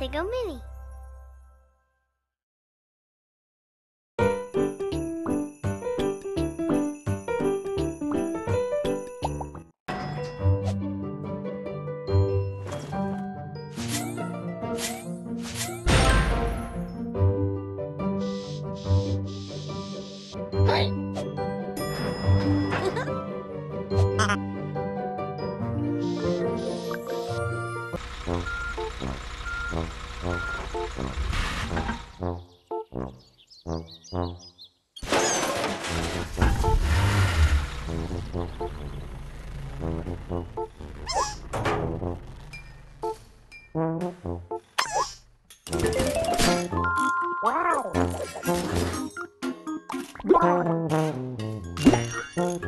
Lego Mini. Huh?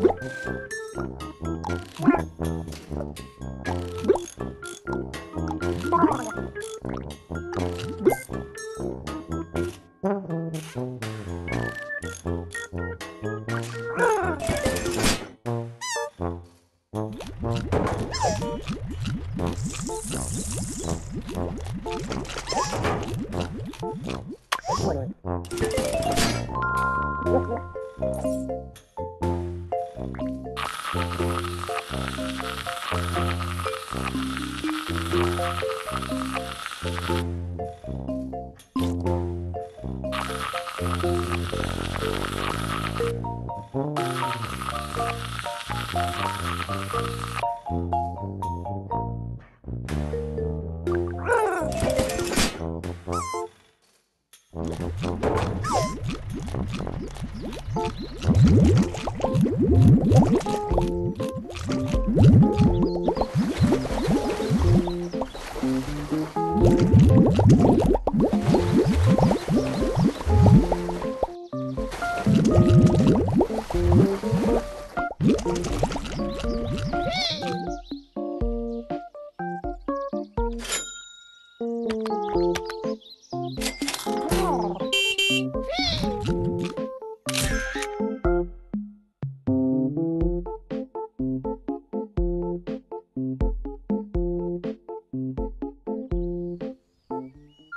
What? you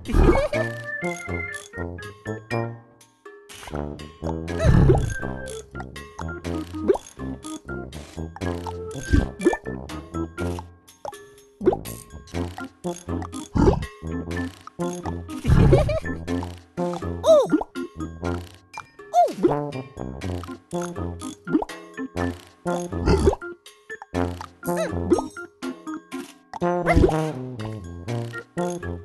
Oh, oh. oh.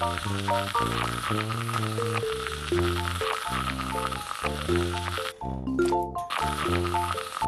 Thank you.